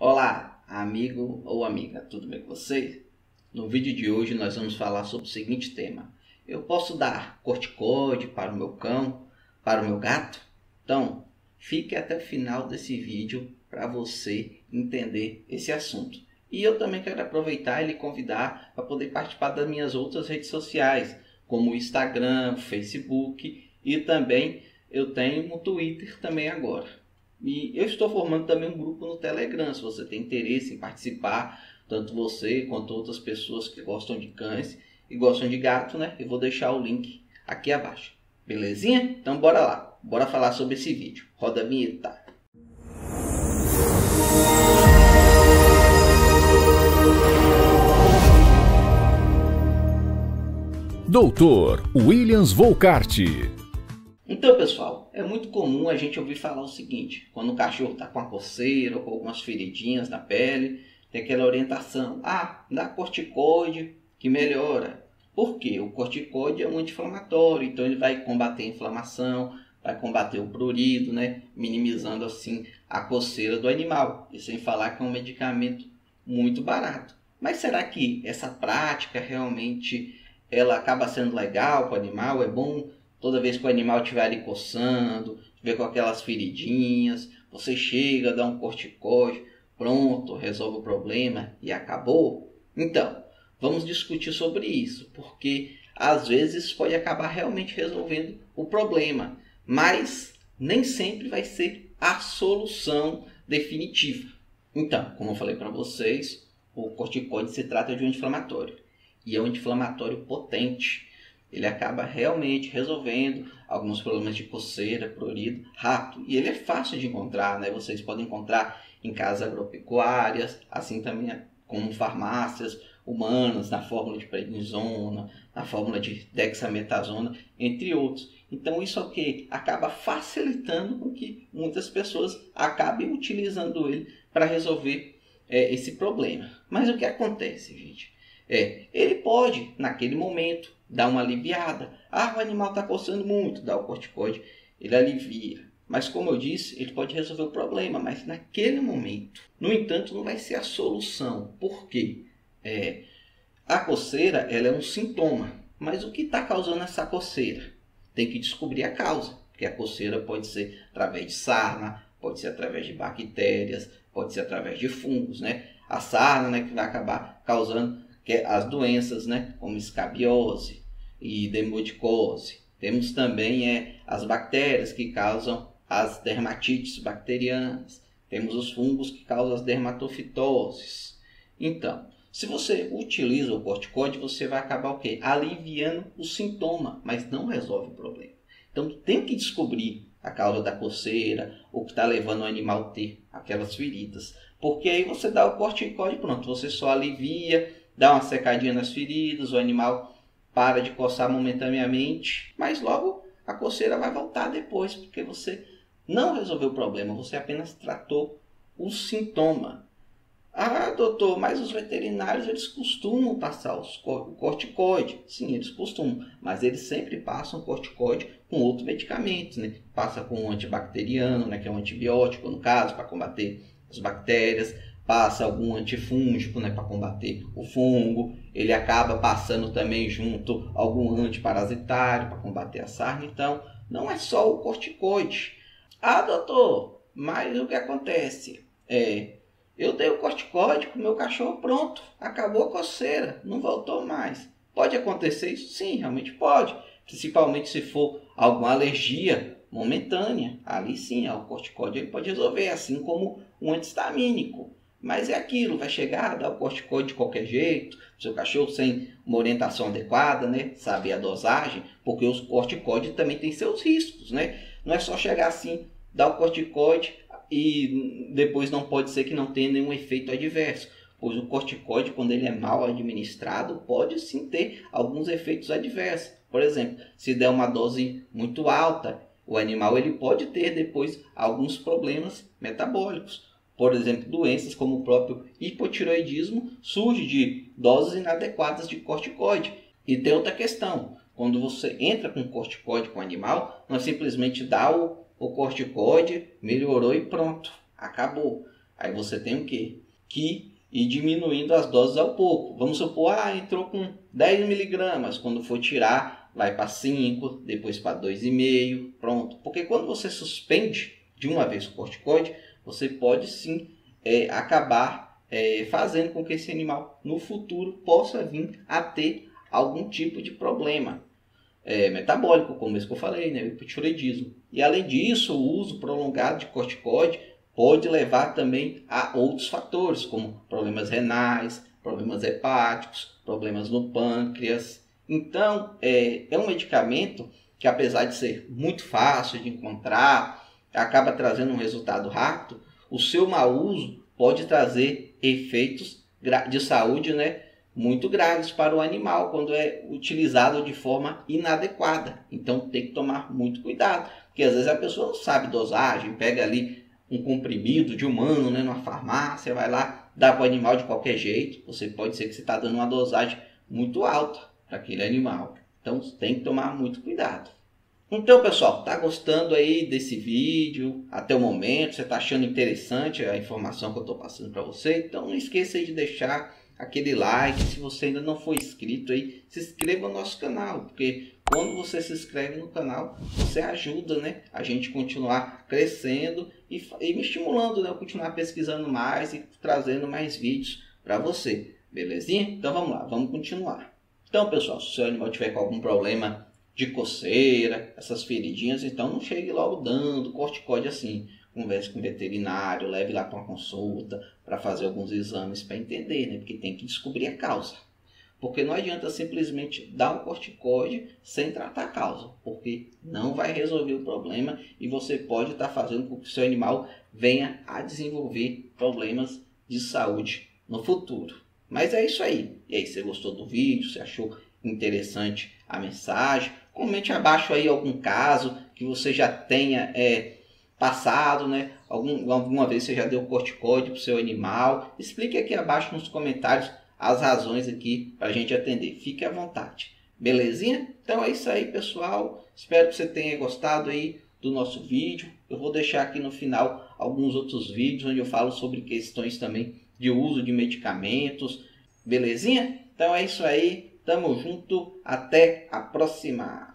Olá, amigo ou amiga, tudo bem com você? No vídeo de hoje nós vamos falar sobre o seguinte tema. Eu posso dar corticóide para o meu cão, para o meu gato? Então, fique até o final desse vídeo para você entender esse assunto. E eu também quero aproveitar e lhe convidar para poder participar das minhas outras redes sociais, como o Instagram, o Facebook e também eu tenho um Twitter também agora. E eu estou formando também um grupo no Telegram, se você tem interesse em participar, tanto você quanto outras pessoas que gostam de cães e gostam de gato, né? Eu vou deixar o link aqui abaixo. Belezinha? Então bora lá. Bora falar sobre esse vídeo. Roda a vinheta. Doutor Williams Volcart. Então, pessoal, é muito comum a gente ouvir falar o seguinte: quando o cachorro está com a coceira ou com algumas feridinhas na pele, tem aquela orientação: ah, dá corticoide que melhora. Por quê? O corticoide é um anti-inflamatório, então ele vai combater a inflamação, vai combater o prurido, né? minimizando assim a coceira do animal. E sem falar que é um medicamento muito barato. Mas será que essa prática realmente ela acaba sendo legal para o animal? É bom Toda vez que o animal estiver ali coçando, tiver com aquelas feridinhas, você chega, dá um corticóide, pronto, resolve o problema e acabou. Então, vamos discutir sobre isso, porque às vezes pode acabar realmente resolvendo o problema, mas nem sempre vai ser a solução definitiva. Então, como eu falei para vocês, o corticoide se trata de um anti-inflamatório e é um anti-inflamatório potente ele acaba realmente resolvendo alguns problemas de coceira, prurido, rápido. E ele é fácil de encontrar, né? Vocês podem encontrar em casas agropecuárias, assim também como farmácias humanas, na fórmula de prednisona, na fórmula de dexametasona, entre outros. Então isso é o que acaba facilitando com que muitas pessoas acabem utilizando ele para resolver é, esse problema. Mas o que acontece, gente? É, ele pode, naquele momento, dar uma aliviada. Ah, o animal está coçando muito, dá o corticoide, ele alivia. Mas como eu disse, ele pode resolver o problema, mas naquele momento. No entanto, não vai ser a solução. Por quê? É, a coceira ela é um sintoma. Mas o que está causando essa coceira? Tem que descobrir a causa. Porque a coceira pode ser através de sarna, pode ser através de bactérias, pode ser através de fungos, né? A sarna, né, que vai acabar causando que é as doenças, né, como escabiose e demodicose. Temos também é, as bactérias que causam as dermatites bacterianas. Temos os fungos que causam as dermatofitoses. Então, se você utiliza o corticoide, você vai acabar o quê? Aliviando o sintoma, mas não resolve o problema. Então, tem que descobrir a causa da coceira, o que está levando o animal a ter aquelas feridas. Porque aí você dá o corticoide, pronto, você só alivia, dá uma secadinha nas feridas, o animal para de coçar momentaneamente, mas logo a coceira vai voltar depois, porque você não resolveu o problema, você apenas tratou o sintoma. Ah, doutor, mas os veterinários eles costumam passar os, o corticoide. Sim, eles costumam, mas eles sempre passam corticoide com outro medicamento, né? Passa com um antibacteriano, né, que é um antibiótico no caso, para combater as bactérias passa algum antifúngico né, para combater o fungo, ele acaba passando também junto algum antiparasitário para combater a sarna. Então, não é só o corticoide. Ah, doutor, mas o que acontece? É, eu dei o corticoide com o meu cachorro, pronto, acabou a coceira, não voltou mais. Pode acontecer isso? Sim, realmente pode. Principalmente se for alguma alergia momentânea. Ali sim, o corticoide ele pode resolver, assim como um antistamínico. Mas é aquilo, vai chegar, dar o corticoide de qualquer jeito, seu cachorro sem uma orientação adequada, né? Saber a dosagem, porque os corticoides também tem seus riscos, né? Não é só chegar assim, dar o corticoide e depois não pode ser que não tenha nenhum efeito adverso. Pois o corticoide, quando ele é mal administrado, pode sim ter alguns efeitos adversos. Por exemplo, se der uma dose muito alta, o animal ele pode ter depois alguns problemas metabólicos por exemplo, doenças como o próprio hipotiroidismo surge de doses inadequadas de corticoide. E tem outra questão, quando você entra com corticoide com o animal, não é simplesmente dar o, o corticoide, melhorou e pronto, acabou. Aí você tem o quê? Que ir diminuindo as doses ao pouco. Vamos supor, ah, entrou com 10 miligramas, quando for tirar, vai para 5, depois para 2,5, pronto. Porque quando você suspende de uma vez o corticoide, você pode sim é, acabar é, fazendo com que esse animal no futuro possa vir a ter algum tipo de problema é, metabólico, como esse que eu falei, né, hipotiroidismo. E além disso, o uso prolongado de corticoide pode levar também a outros fatores, como problemas renais, problemas hepáticos, problemas no pâncreas. Então, é, é um medicamento que, apesar de ser muito fácil de encontrar, acaba trazendo um resultado rápido, o seu mau uso pode trazer efeitos de saúde né, muito graves para o animal quando é utilizado de forma inadequada. Então tem que tomar muito cuidado, porque às vezes a pessoa não sabe dosagem, pega ali um comprimido de humano né, numa farmácia, vai lá, dá para o animal de qualquer jeito. Você pode ser que você está dando uma dosagem muito alta para aquele animal. Então tem que tomar muito cuidado. Então, pessoal, tá gostando aí desse vídeo até o momento? Você está achando interessante a informação que eu estou passando para você? Então, não esqueça aí de deixar aquele like. Se você ainda não for inscrito aí, se inscreva no nosso canal, porque quando você se inscreve no canal, você ajuda, né, a gente continuar crescendo e, e me estimulando, né, a continuar pesquisando mais e trazendo mais vídeos para você. Belezinha? Então vamos lá, vamos continuar. Então, pessoal, se o seu animal tiver com algum problema de coceira, essas feridinhas, então não chegue logo dando corticóide assim. Converse com o veterinário, leve lá para uma consulta, para fazer alguns exames para entender, né? Porque tem que descobrir a causa. Porque não adianta simplesmente dar um corticóide sem tratar a causa, porque não vai resolver o problema e você pode estar tá fazendo com que o seu animal venha a desenvolver problemas de saúde no futuro. Mas é isso aí. E aí, você gostou do vídeo? Você achou interessante a mensagem? Comente abaixo aí algum caso que você já tenha é, passado, né? Algum, alguma vez você já deu corticóide para o seu animal. Explique aqui abaixo nos comentários as razões aqui para a gente atender. Fique à vontade. Belezinha? Então é isso aí, pessoal. Espero que você tenha gostado aí do nosso vídeo. Eu vou deixar aqui no final alguns outros vídeos onde eu falo sobre questões também de uso de medicamentos. Belezinha? Então é isso aí. Tamo junto. Até a próxima.